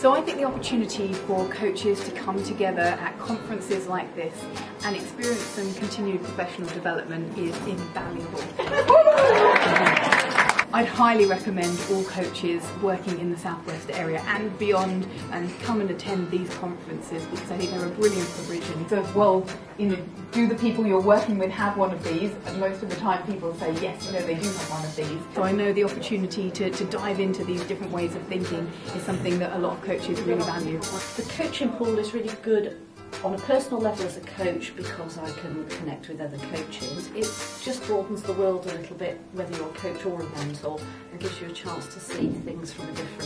So I think the opportunity for coaches to come together at conferences like this and experience some continued professional development is invaluable. I'd highly recommend all coaches working in the southwest area and beyond and come and attend these conferences because I think they're a brilliant provision. So, well, you know, do the people you're working with have one of these? And most of the time people say yes, you know, they do have one of these. So I know the opportunity to, to dive into these different ways of thinking is something that a lot of coaches really value. The coaching pool is really good on a personal level as a coach, because I can connect with other coaches, it just broadens the world a little bit, whether you're a coach or a mentor, and gives you a chance to see things from a different